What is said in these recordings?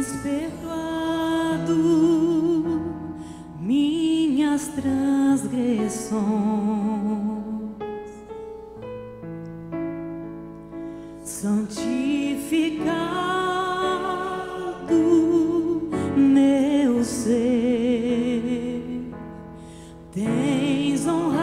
tens perdoado minhas transgressões, santificado meu ser, tens honrado.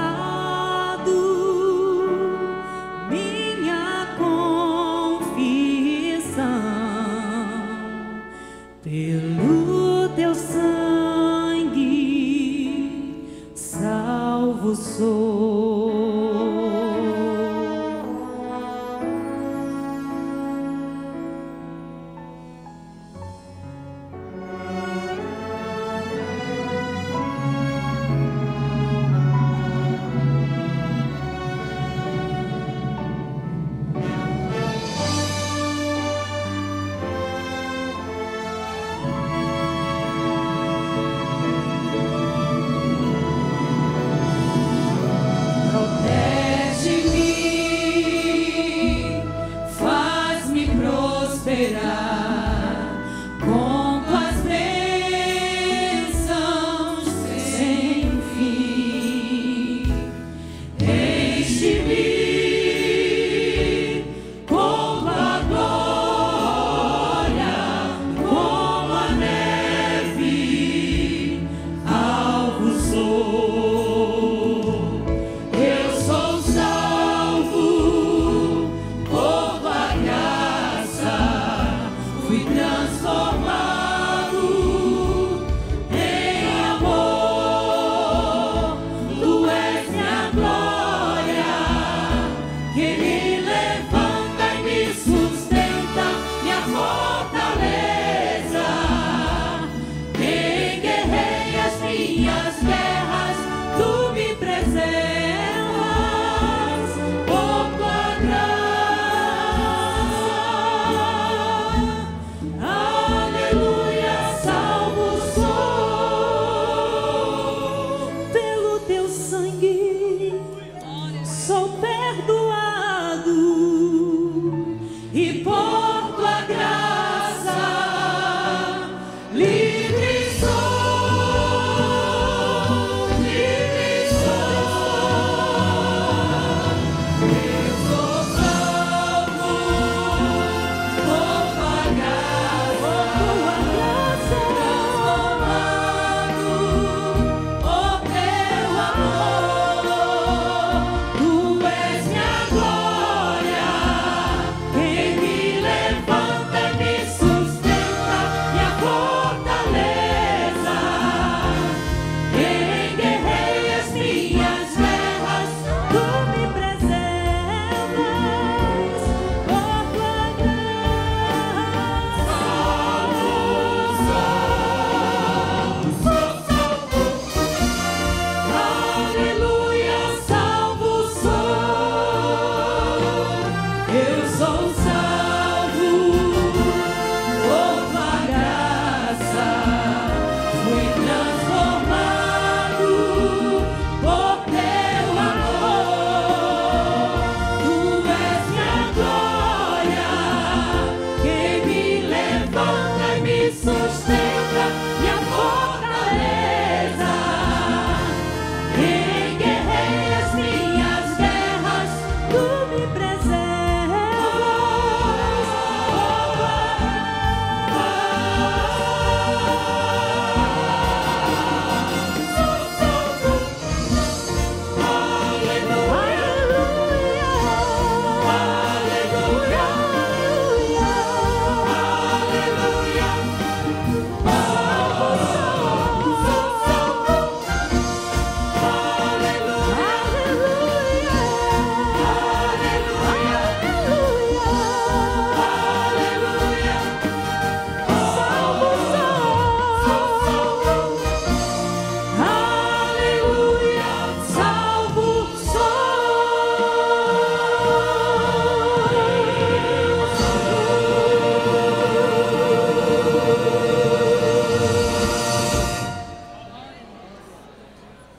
Pelo teu sangue salvo sou.